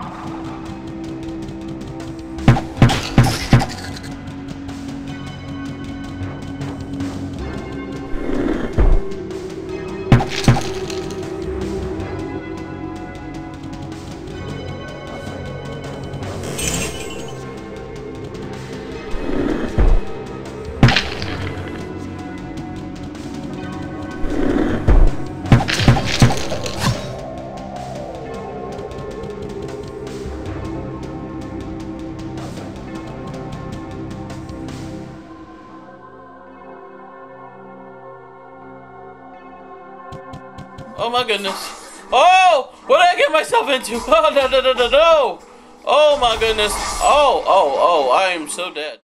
you Oh my goodness. Oh! What did I get myself into? Oh, no, no, no, no, no! Oh my goodness. Oh, oh, oh, I am so dead.